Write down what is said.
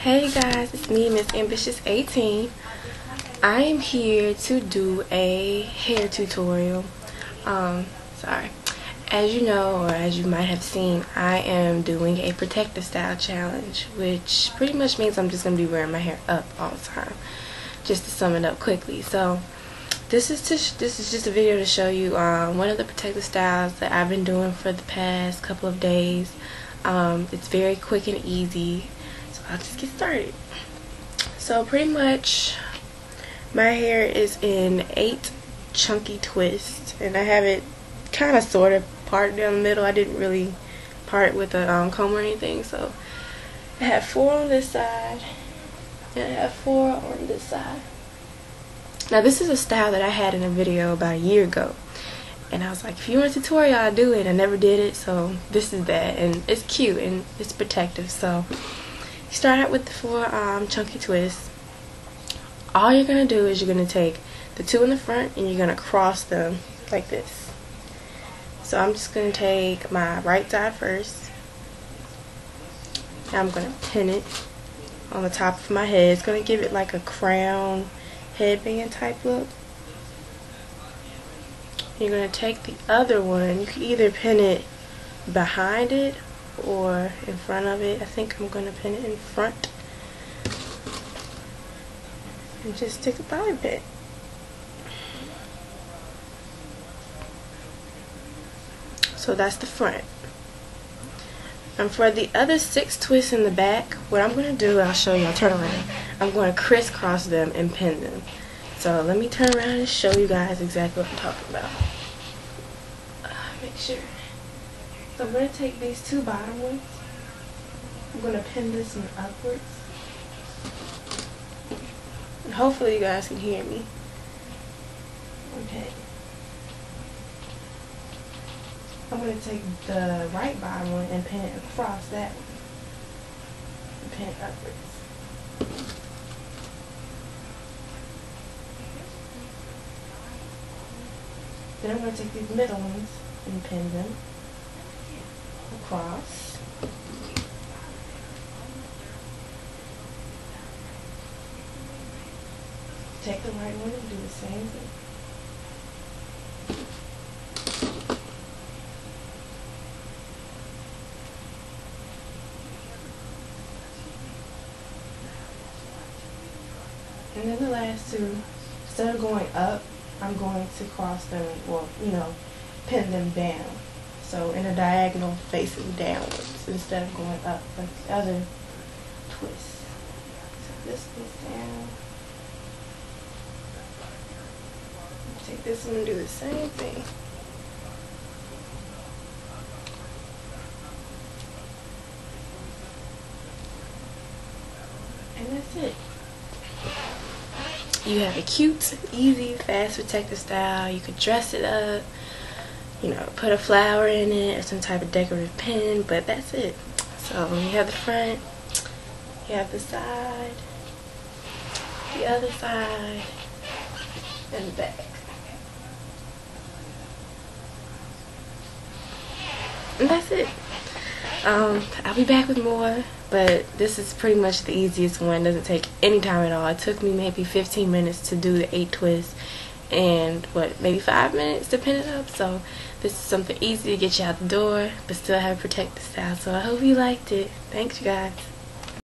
Hey guys, it's me, Miss Ambitious 18. I am here to do a hair tutorial. Um, sorry. As you know, or as you might have seen, I am doing a protective style challenge, which pretty much means I'm just going to be wearing my hair up all the time. Just to sum it up quickly. So, this is to this is just a video to show you um, one of the protective styles that I've been doing for the past couple of days. Um, it's very quick and easy I'll just get started. So pretty much my hair is in eight chunky twists and I have it kind of sort of parted down the middle. I didn't really part with a um, comb or anything so I have four on this side and I have four on this side. Now this is a style that I had in a video about a year ago and I was like if you want a tutorial I'll do it. I never did it so this is that and it's cute and it's protective so you start out with the four um, chunky twists. All you're going to do is you're going to take the two in the front and you're going to cross them like this. So I'm just going to take my right side first. I'm going to pin it on the top of my head. It's going to give it like a crown headband type look. You're going to take the other one. You can either pin it behind it or in front of it. I think I'm going to pin it in front. And just stick a bobby pin. So that's the front. And for the other six twists in the back, what I'm going to do, I'll show you, I'll turn around. I'm going to crisscross them and pin them. So let me turn around and show you guys exactly what I'm talking about. Uh, make sure. So I'm going to take these two bottom ones. I'm going to pin this one upwards. And hopefully you guys can hear me. Okay. I'm going to take the right bottom one and pin it across that one. And pin it upwards. Then I'm going to take these middle ones and pin them across. Take the right one and do the same thing. And then the last two, instead of going up, I'm going to cross them, well, you know, pin them down. So in a diagonal facing downwards instead of going up like the other twist. So this goes down. Take this one and do the same thing. And that's it. You have a cute, easy, fast protective style. You could dress it up you know, put a flower in it or some type of decorative pin, but that's it. So you have the front, you have the side, the other side, and the back. And that's it. Um, I'll be back with more, but this is pretty much the easiest one. It doesn't take any time at all. It took me maybe 15 minutes to do the eight twists and what maybe five minutes it up so this is something easy to get you out the door but still have protective style so I hope you liked it. Thanks you guys